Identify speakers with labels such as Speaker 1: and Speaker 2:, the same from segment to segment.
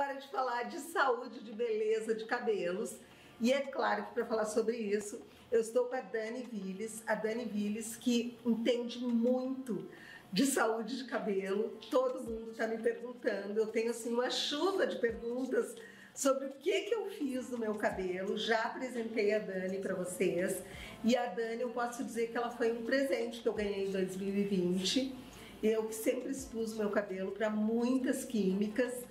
Speaker 1: Hora de falar de saúde, de beleza, de cabelos. E é claro que para falar sobre isso, eu estou com a Dani Viles, a Dani Viles que entende muito de saúde de cabelo. Todo mundo está me perguntando. Eu tenho assim uma chuva de perguntas sobre o que que eu fiz no meu cabelo. Já apresentei a Dani para vocês. E a Dani, eu posso dizer que ela foi um presente que eu ganhei em 2020. Eu que sempre expus meu cabelo para muitas químicas.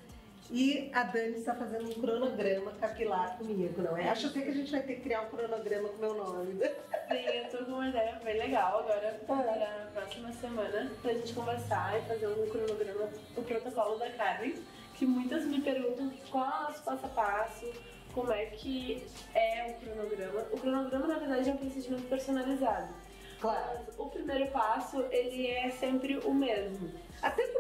Speaker 1: E a Dani está fazendo um cronograma capilar comigo, não é? Acho até que a gente vai ter que criar um cronograma com meu nome.
Speaker 2: Sim, eu tô com uma ideia bem legal agora para a próxima semana pra gente conversar e fazer um cronograma, o protocolo da Carmen, que muitas me perguntam qual é o passo a passo, como é que é o cronograma. O cronograma, na verdade, é um procedimento personalizado.
Speaker 1: Claro.
Speaker 2: Mas o primeiro passo, ele é sempre o mesmo.
Speaker 1: Até porque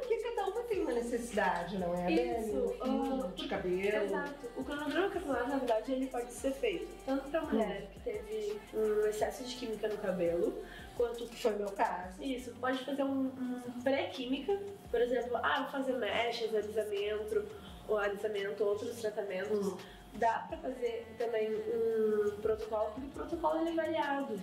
Speaker 1: necessidade, não é?
Speaker 2: Isso?
Speaker 1: Um
Speaker 2: ah,
Speaker 1: de cabelo.
Speaker 2: Exato. O cronograma capilar, na verdade, ele pode ser feito tanto para mulher que teve um excesso de química no cabelo, quanto
Speaker 1: Que foi meu caso.
Speaker 2: isso, pode fazer um, um pré-química, por exemplo, ah, vou fazer mechas, alisamento, ou alisamento, outros tratamentos.
Speaker 1: Hum.
Speaker 2: Dá pra fazer também um protocolo, porque o protocolo ele é variado.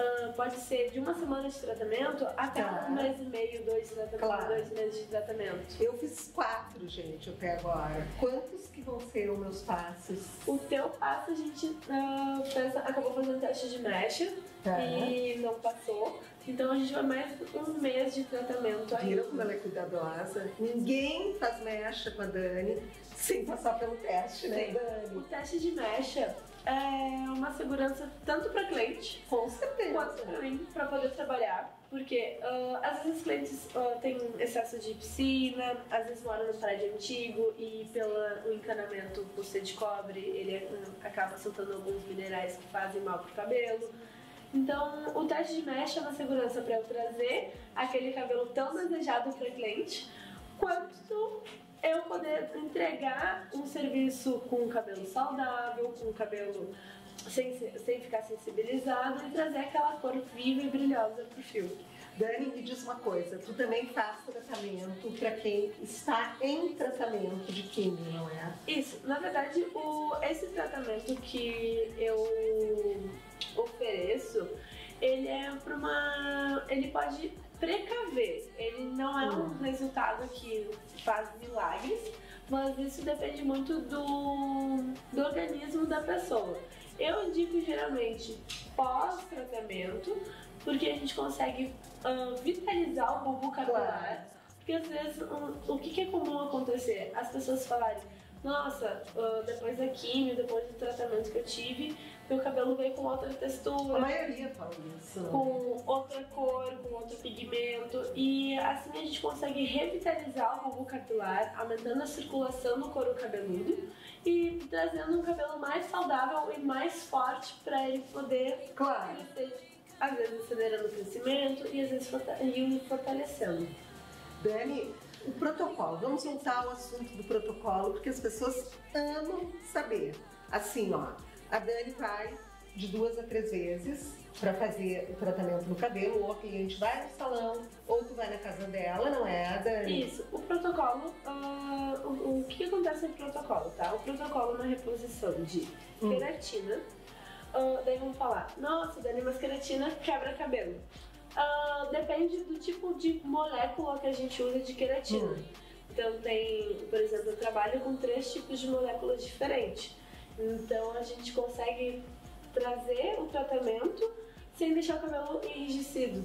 Speaker 2: Ah, pode ser de uma semana de tratamento até
Speaker 1: Tá.
Speaker 2: um mês e meio, dois,
Speaker 1: Claro.
Speaker 2: dois meses de tratamento.
Speaker 1: Eu fiz quatro, gente, até agora. Quantos que vão ser os meus passos?
Speaker 2: O teu passo a gente ah, fez- acabou fazendo teste de mecha
Speaker 1: Tá.
Speaker 2: e não passou. Então a gente vai mais um mês de tratamento aí.
Speaker 1: Viram como ela é cuidadosa? Ninguém faz mecha com a Dani sem passar pelo teste, né,
Speaker 2: Sim.
Speaker 1: Dani?
Speaker 2: O teste de mecha é uma segurança tanto para cliente
Speaker 1: Com certeza.
Speaker 2: quanto para mim para poder trabalhar. Porque ah, às vezes os clientes ah, têm excesso de piscina, às vezes moram no prédio antigo e pelo encanamento por ser de cobre, ele hum, acaba soltando alguns minerais que fazem mal pro cabelo. Então, o teste de mecha é uma segurança para eu trazer aquele cabelo tão desejado para cliente, quanto eu poder entregar um serviço com um cabelo saudável, com um cabelo sem, sem ficar sensibilizado e trazer aquela cor viva e brilhosa pro fio.
Speaker 1: Dani, me diz uma coisa, tu também faz tratamento para quem está em tratamento de químio, não é?
Speaker 2: Isso, na verdade, o, esse tratamento que eu ofereço, ele é para uma. ele pode precaver. Ele não é um resultado que faz milagres, mas isso depende muito do, do organismo da pessoa. Eu indico geralmente pós-tratamento, porque a gente consegue ah, vitalizar o bulbo capilar. Porque às vezes um, o que, que é comum acontecer? As pessoas falarem, nossa, ah, depois da quimio, depois do tratamento que eu tive, meu cabelo veio com outra
Speaker 1: A
Speaker 2: textura,
Speaker 1: maioria fala isso.
Speaker 2: com outra cor, com outro pigmento. E assim a gente consegue revitalizar o bulbo capilar, aumentando a circulação no couro cabeludo e trazendo um cabelo mais saudável e mais forte para ele poder
Speaker 1: Claro.
Speaker 2: crescer. Às vezes acelerando o crescimento e às vezes forta- fortalecendo.
Speaker 1: Dani, o protocolo, vamos voltar ao assunto do protocolo, porque as pessoas amam saber. Assim, ó, a Dani vai de duas a três vezes para fazer o tratamento no cabelo, ou a cliente vai no salão, ou tu vai na casa dela, não é, Dani?
Speaker 2: Isso, o protocolo, ah, o, o que acontece no protocolo, tá? O protocolo é uma reposição de
Speaker 1: Hum.
Speaker 2: queratina, ah, daí vamos falar, nossa, Dani, mas queratina quebra cabelo. Ah, depende do tipo de molécula que a gente usa de queratina.
Speaker 1: Hum.
Speaker 2: Então tem, por exemplo, eu trabalho com três tipos de moléculas diferentes. Então a gente consegue trazer o tratamento sem deixar o cabelo enrijecido.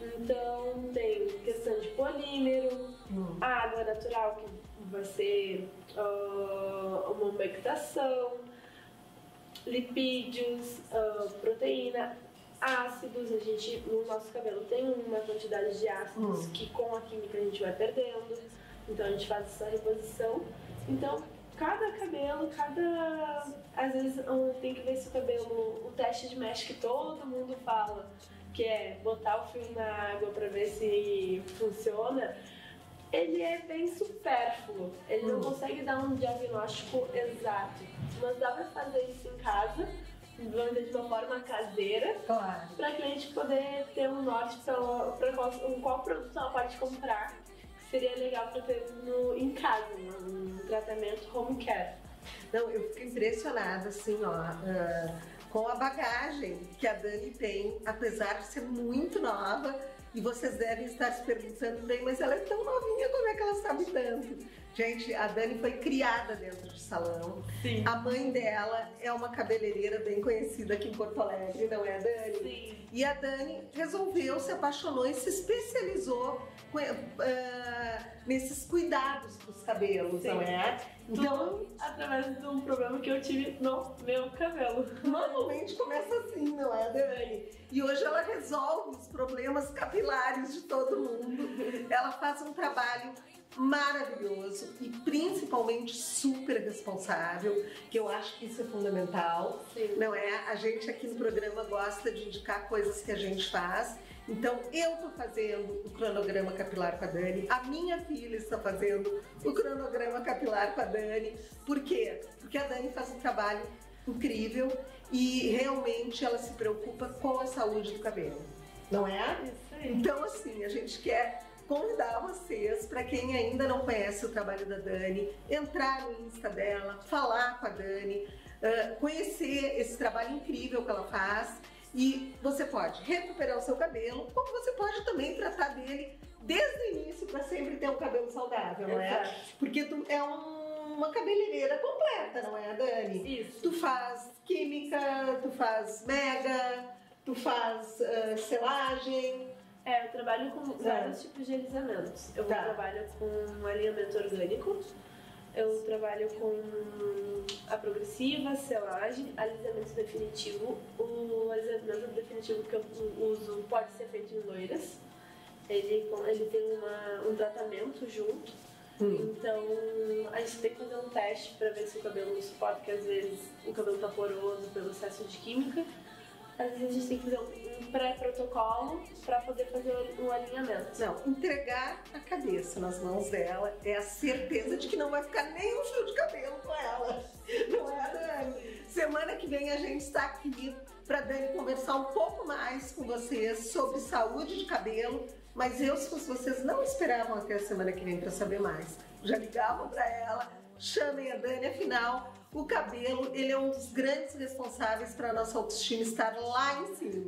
Speaker 2: Então tem questão de polímero,
Speaker 1: Hum.
Speaker 2: água natural que vai ser ah, uma umectação, lipídios, ah, proteína, ácidos. A gente, no nosso cabelo tem uma quantidade de ácidos
Speaker 1: Hum.
Speaker 2: que com a química a gente vai perdendo. Então a gente faz essa reposição. Então cada cabelo, cada. Às vezes um, tem que ver se o cabelo. O teste de mesh que todo mundo fala, que é botar o fio na água para ver se funciona ele é bem supérfluo. Ele não
Speaker 1: Hum.
Speaker 2: consegue dar um diagnóstico exato. Mas dá pra fazer isso em casa, de uma forma caseira,
Speaker 1: Claro.
Speaker 2: para a cliente poder ter um norte para qual, um qual produto ela pode comprar. Que seria legal para ter no, em casa, no, tratamento home care.
Speaker 1: Não, eu fico impressionada, assim, ó, uh, com a bagagem que a Dani tem, apesar de ser muito nova, e vocês devem estar se perguntando bem, mas ela é tão novinha, como é que ela sabe tanto? Gente, a Dani foi criada dentro de salão.
Speaker 2: Sim.
Speaker 1: A mãe dela é uma cabeleireira bem conhecida aqui em Porto Alegre, não é, Dani?
Speaker 2: Sim.
Speaker 1: E a Dani resolveu, se apaixonou e se especializou uh, nesses cuidados para os cabelos,
Speaker 2: Sim.
Speaker 1: não é?
Speaker 2: Então, Tudo através de um problema que eu tive no meu cabelo.
Speaker 1: Normalmente começa assim, não é, Dani? E hoje ela resolve os problemas capilares de todo mundo. Ela faz um trabalho maravilhoso e principalmente super responsável, que eu acho que isso é fundamental.
Speaker 2: Sim.
Speaker 1: Não é? A gente aqui no programa gosta de indicar coisas que a gente faz. Então, eu estou fazendo o cronograma capilar com a Dani, a minha filha está fazendo o cronograma capilar com a Dani. Por quê? Porque a Dani faz um trabalho incrível e realmente ela se preocupa com a saúde do cabelo, não é?
Speaker 2: Isso aí.
Speaker 1: Então, assim, a gente quer convidar vocês, para quem ainda não conhece o trabalho da Dani, entrar no Insta dela, falar com a Dani, uh, conhecer esse trabalho incrível que ela faz. E você pode recuperar o seu cabelo, como você pode também tratar dele desde o início para sempre ter um cabelo saudável, não é?
Speaker 2: Exato.
Speaker 1: Porque tu é um, uma cabeleireira completa, não é, Dani?
Speaker 2: Isso.
Speaker 1: Tu faz química, tu faz mega, tu faz uh, selagem,
Speaker 2: É, eu trabalho com vários tipos de alisamentos. Eu
Speaker 1: Tá.
Speaker 2: trabalho com alinhamento orgânico, eu trabalho com a progressiva, selagem, alisamento definitivo. O alisamento definitivo que eu uso pode ser feito em loiras. Ele, ele tem uma, um tratamento junto.
Speaker 1: Hum.
Speaker 2: Então a gente tem que fazer um teste para ver se o cabelo suporta, porque às vezes o cabelo tá poroso pelo excesso de química. Às vezes a gente tem que fazer um pré-protocolo para poder fazer um alinhamento.
Speaker 1: Não, entregar a cabeça nas mãos dela é a certeza de que não vai ficar nem um fio de cabelo com ela. Não é, Dani? Semana que vem a gente está aqui para Dani conversar um pouco mais com vocês sobre saúde de cabelo. Mas eu, se fosse vocês, não esperavam até a semana que vem para saber mais. Já ligavam para ela, chamem a Dani, afinal, o cabelo ele é um dos grandes responsáveis para a nossa autoestima estar lá em cima.